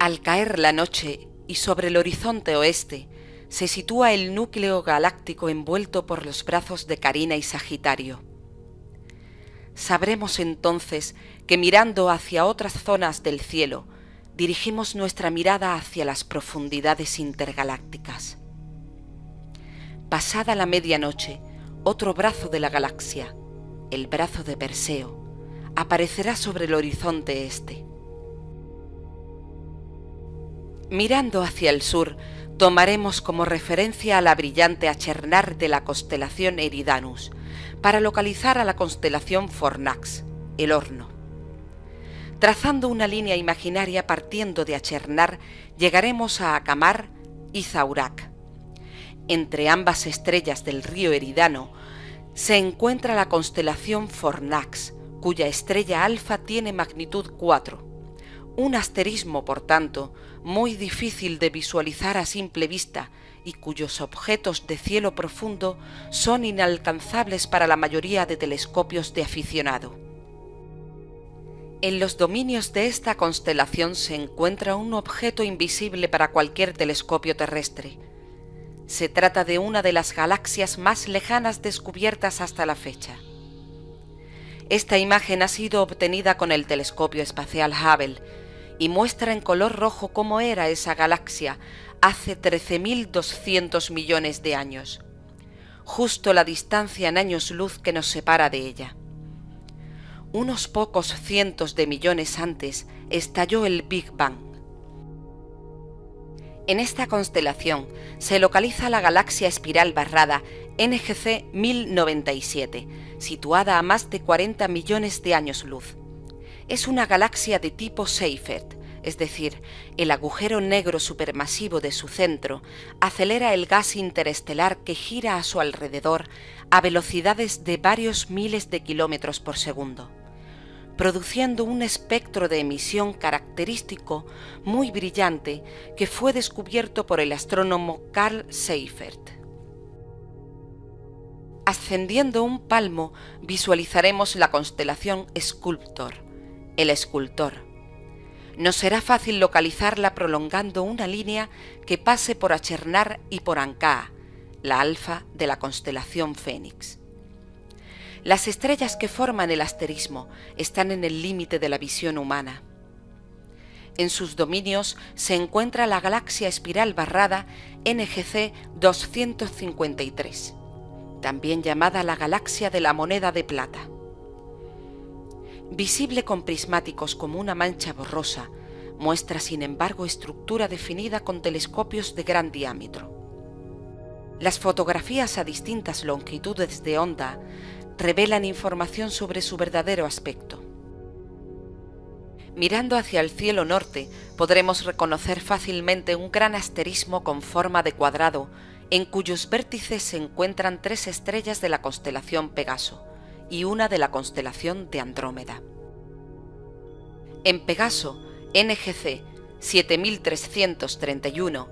Al caer la noche y sobre el horizonte oeste se sitúa el núcleo galáctico envuelto por los brazos de Carina y Sagitario. Sabremos entonces que mirando hacia otras zonas del cielo, dirigimos nuestra mirada hacia las profundidades intergalácticas. Pasada la medianoche, otro brazo de la galaxia, el brazo de Perseo, aparecerá sobre el horizonte este. Mirando hacia el sur, tomaremos como referencia a la brillante Achernar de la constelación Eridanus, para localizar a la constelación Fornax, el horno. Trazando una línea imaginaria partiendo de Achernar, llegaremos a Acamar y Zaurak. Entre ambas estrellas del río Eridano se encuentra la constelación Fornax, cuya estrella alfa tiene magnitud 4. Un asterismo, por tanto, muy difícil de visualizar a simple vista y cuyos objetos de cielo profundo son inalcanzables para la mayoría de telescopios de aficionado. En los dominios de esta constelación se encuentra un objeto invisible para cualquier telescopio terrestre. Se trata de una de las galaxias más lejanas descubiertas hasta la fecha. Esta imagen ha sido obtenida con el telescopio espacial Hubble y muestra en color rojo cómo era esa galaxia hace 13.200 millones de años, justo la distancia en años luz que nos separa de ella. Unos pocos cientos de millones antes estalló el Big Bang. En esta constelación se localiza la galaxia espiral barrada NGC 1097, situada a más de 40 millones de años luz. Es una galaxia de tipo Seifert, es decir, el agujero negro supermasivo de su centro, acelera el gas interestelar que gira a su alrededor a velocidades de varios miles de kilómetros por segundo, produciendo un espectro de emisión característico muy brillante que fue descubierto por el astrónomo Carl Seifert. Ascendiendo un palmo visualizaremos la constelación Sculptor, el escultor no será fácil localizarla prolongando una línea que pase por Achernar y por Ankaa, la alfa de la constelación Fénix. Las estrellas que forman el asterismo están en el límite de la visión humana. En sus dominios se encuentra la galaxia espiral barrada NGC 253, también llamada la galaxia de la moneda de plata visible con prismáticos como una mancha borrosa, muestra sin embargo estructura definida con telescopios de gran diámetro. Las fotografías a distintas longitudes de onda revelan información sobre su verdadero aspecto. Mirando hacia el cielo norte podremos reconocer fácilmente un gran asterismo con forma de cuadrado en cuyos vértices se encuentran tres estrellas de la constelación Pegaso, y una de la constelación de Andrómeda. En Pegaso, NGC 7331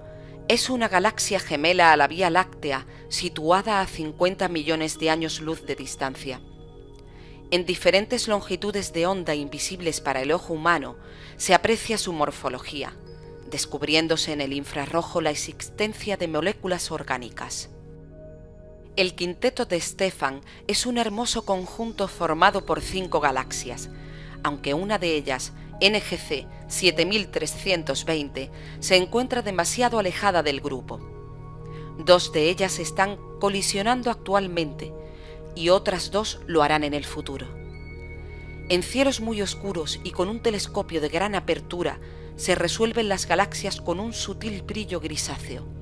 es una galaxia gemela a la Vía Láctea situada a 50 millones de años luz de distancia. En diferentes longitudes de onda invisibles para el ojo humano se aprecia su morfología, descubriéndose en el infrarrojo la existencia de moléculas orgánicas. El quinteto de Stefan es un hermoso conjunto formado por cinco galaxias, aunque una de ellas, NGC 7320, se encuentra demasiado alejada del grupo. Dos de ellas están colisionando actualmente y otras dos lo harán en el futuro. En cielos muy oscuros y con un telescopio de gran apertura se resuelven las galaxias con un sutil brillo grisáceo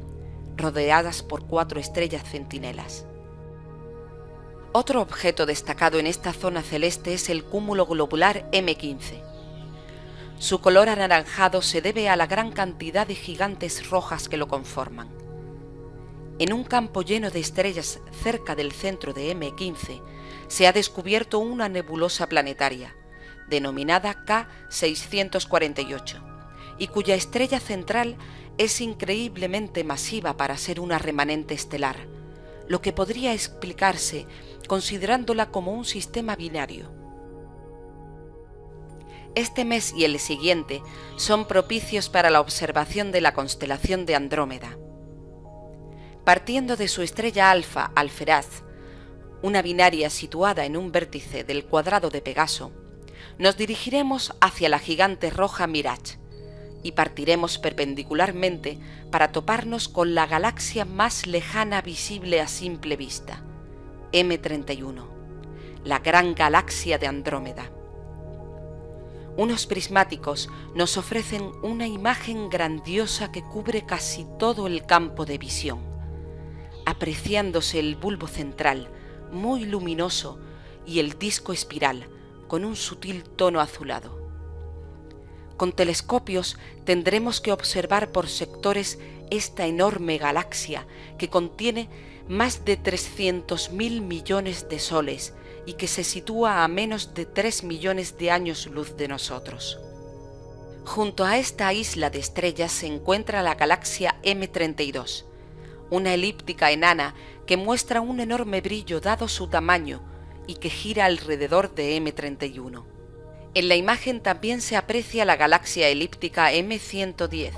rodeadas por cuatro estrellas centinelas. Otro objeto destacado en esta zona celeste es el cúmulo globular M15. Su color anaranjado se debe a la gran cantidad de gigantes rojas que lo conforman. En un campo lleno de estrellas cerca del centro de M15 se ha descubierto una nebulosa planetaria, denominada K648, y cuya estrella central es increíblemente masiva para ser una remanente estelar, lo que podría explicarse considerándola como un sistema binario. Este mes y el siguiente son propicios para la observación de la constelación de Andrómeda. Partiendo de su estrella alfa Alferaz, una binaria situada en un vértice del cuadrado de Pegaso, nos dirigiremos hacia la gigante roja Mirage y partiremos perpendicularmente para toparnos con la galaxia más lejana visible a simple vista, M31, la gran galaxia de Andrómeda. Unos prismáticos nos ofrecen una imagen grandiosa que cubre casi todo el campo de visión, apreciándose el bulbo central, muy luminoso, y el disco espiral, con un sutil tono azulado. Con telescopios tendremos que observar por sectores esta enorme galaxia que contiene más de 300.000 millones de soles y que se sitúa a menos de 3 millones de años luz de nosotros. Junto a esta isla de estrellas se encuentra la galaxia M32, una elíptica enana que muestra un enorme brillo dado su tamaño y que gira alrededor de M31. En la imagen también se aprecia la galaxia elíptica M110.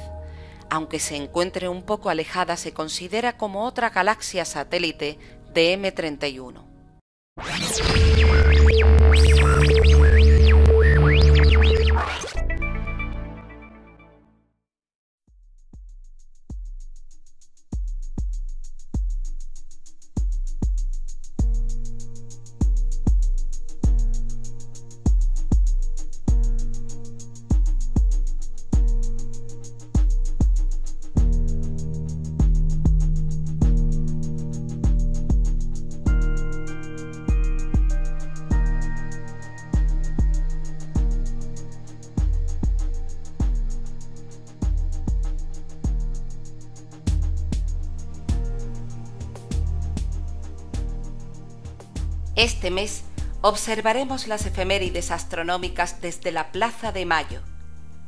Aunque se encuentre un poco alejada, se considera como otra galaxia satélite de M31. Este mes observaremos las efemérides astronómicas desde la Plaza de Mayo,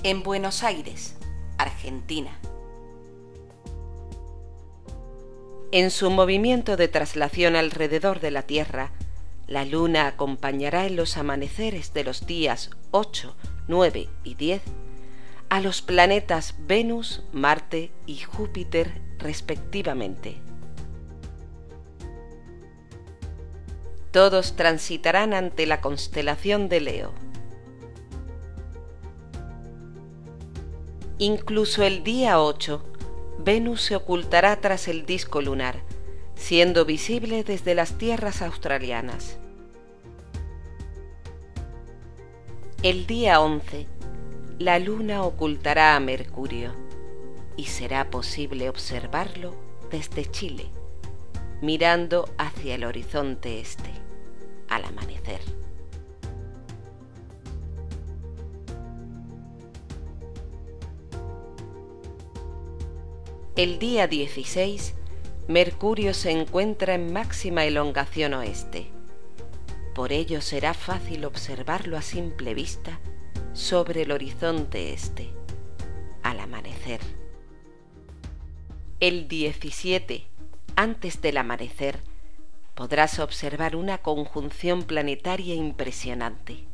en Buenos Aires, Argentina. En su movimiento de traslación alrededor de la Tierra, la Luna acompañará en los amaneceres de los días 8, 9 y 10 a los planetas Venus, Marte y Júpiter respectivamente. Todos transitarán ante la constelación de Leo. Incluso el día 8, Venus se ocultará tras el disco lunar, siendo visible desde las tierras australianas. El día 11, la Luna ocultará a Mercurio y será posible observarlo desde Chile, mirando hacia el horizonte este al amanecer. El día 16, Mercurio se encuentra en máxima elongación oeste. Por ello será fácil observarlo a simple vista sobre el horizonte este, al amanecer. El 17, antes del amanecer, podrás observar una conjunción planetaria impresionante.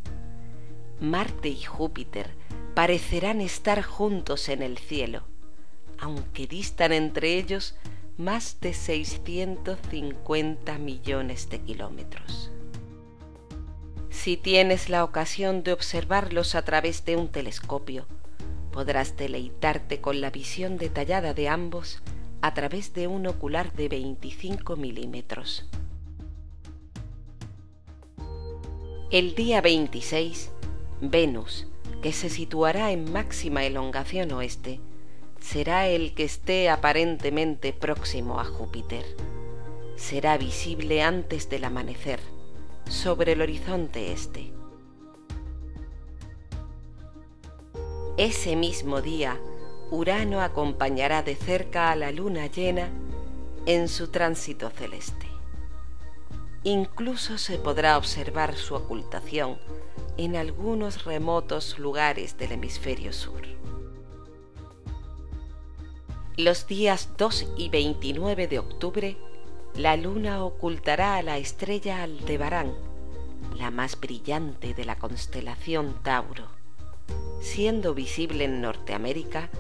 Marte y Júpiter parecerán estar juntos en el cielo, aunque distan entre ellos más de 650 millones de kilómetros. Si tienes la ocasión de observarlos a través de un telescopio, podrás deleitarte con la visión detallada de ambos a través de un ocular de 25 milímetros. El día 26, Venus, que se situará en máxima elongación oeste, será el que esté aparentemente próximo a Júpiter. Será visible antes del amanecer, sobre el horizonte este. Ese mismo día, Urano acompañará de cerca a la luna llena en su tránsito celeste. Incluso se podrá observar su ocultación en algunos remotos lugares del hemisferio sur. Los días 2 y 29 de octubre, la luna ocultará a la estrella Aldebarán, la más brillante de la constelación Tauro, siendo visible en Norteamérica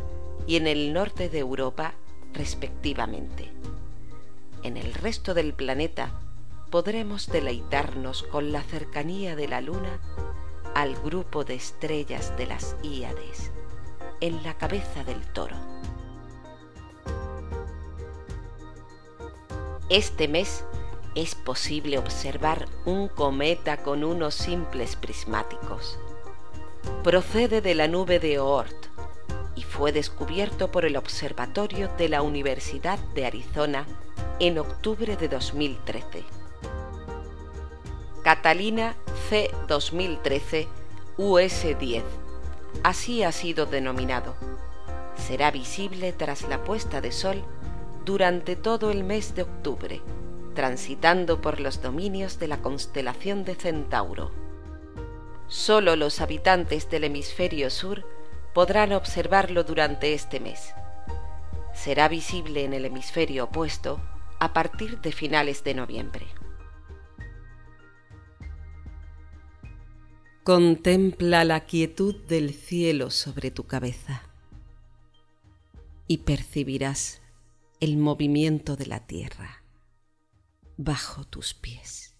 y en el norte de Europa respectivamente. En el resto del planeta podremos deleitarnos con la cercanía de la Luna al grupo de estrellas de las Íades en la cabeza del toro. Este mes es posible observar un cometa con unos simples prismáticos. Procede de la nube de Oort y fue descubierto por el Observatorio de la Universidad de Arizona en octubre de 2013. Catalina C 2013 US10 Así ha sido denominado. Será visible tras la puesta de sol durante todo el mes de octubre, transitando por los dominios de la constelación de Centauro. Solo los habitantes del hemisferio sur podrán observarlo durante este mes. Será visible en el hemisferio opuesto a partir de finales de noviembre. Contempla la quietud del cielo sobre tu cabeza y percibirás el movimiento de la tierra bajo tus pies.